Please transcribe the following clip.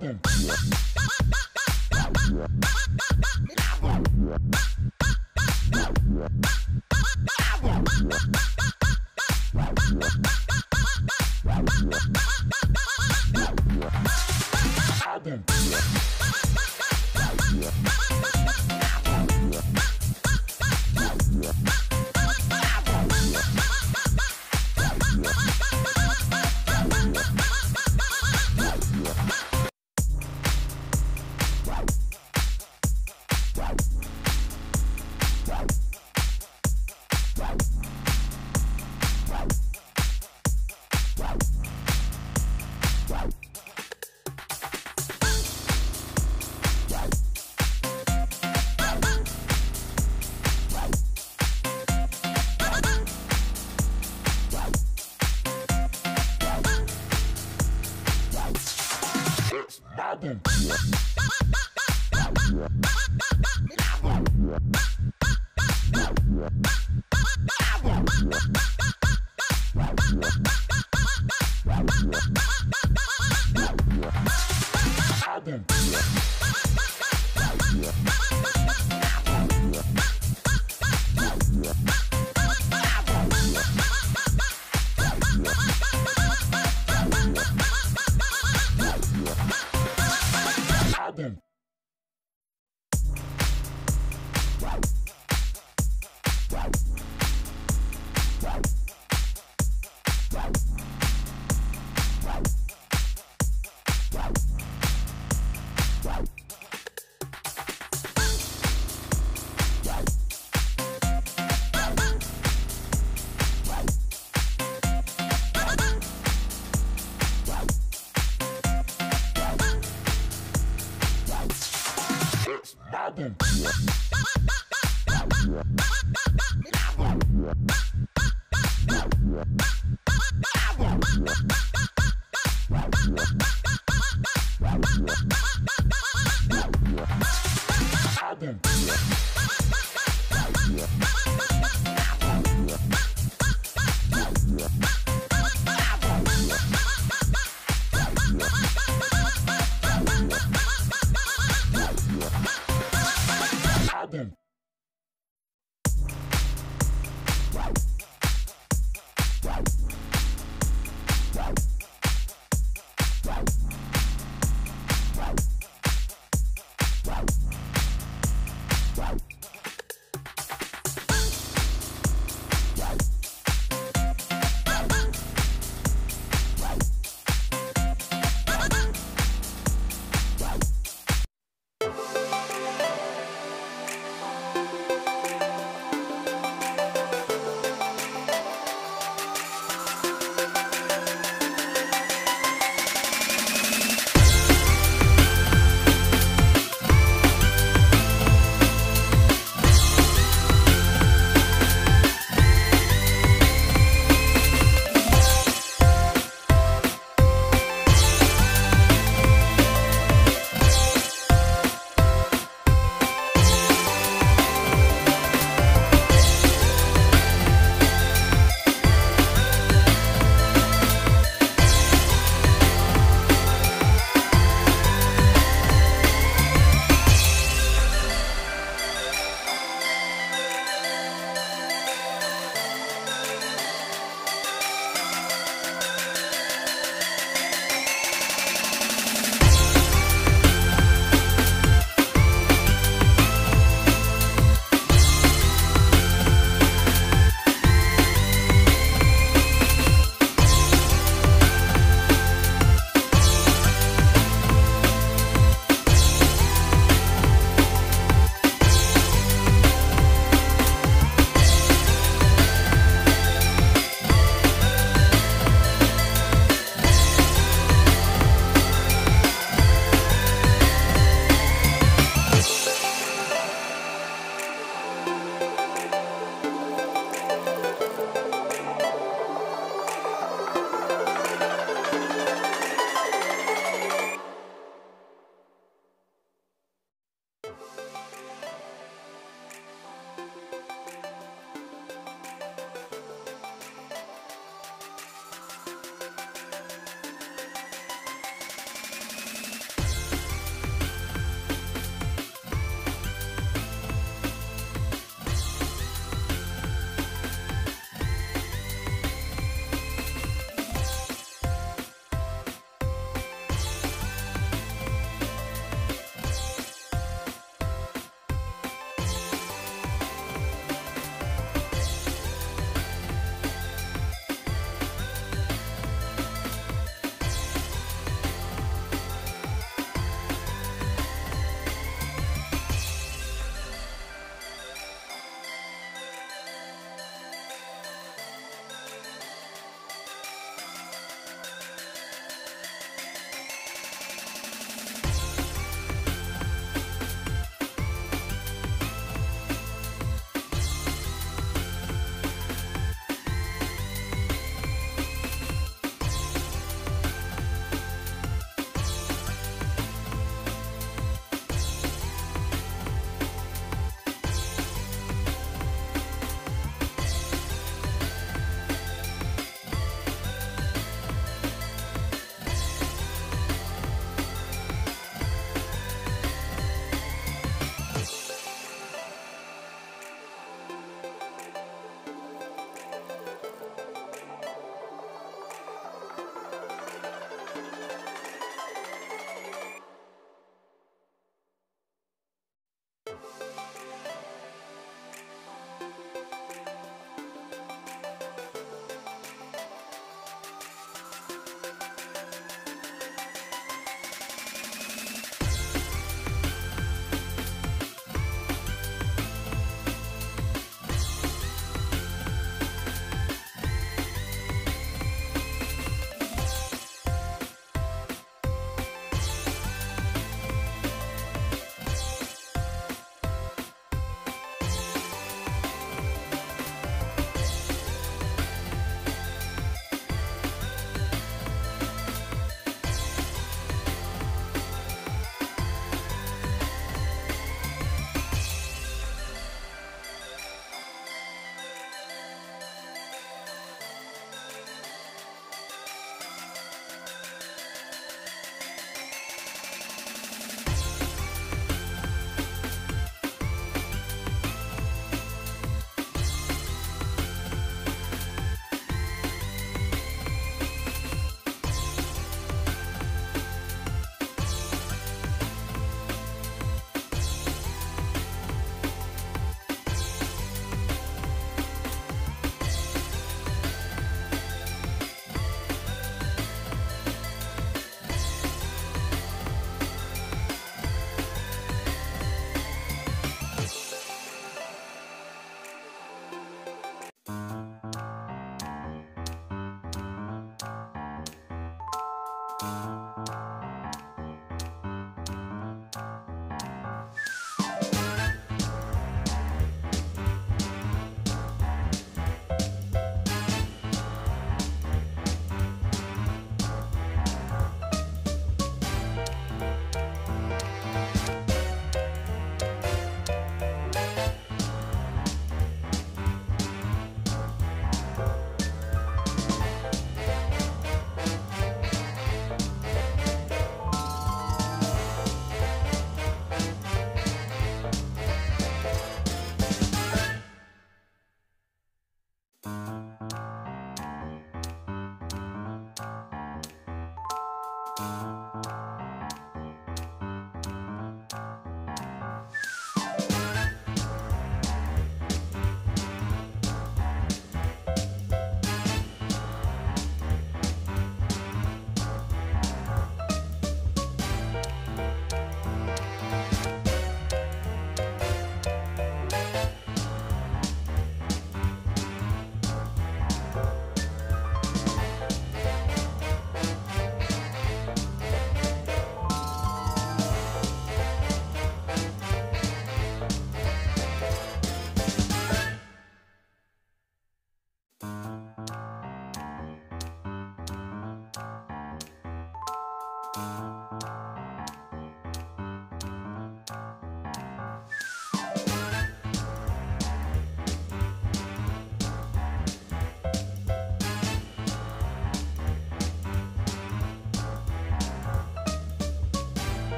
Boom. com. Album.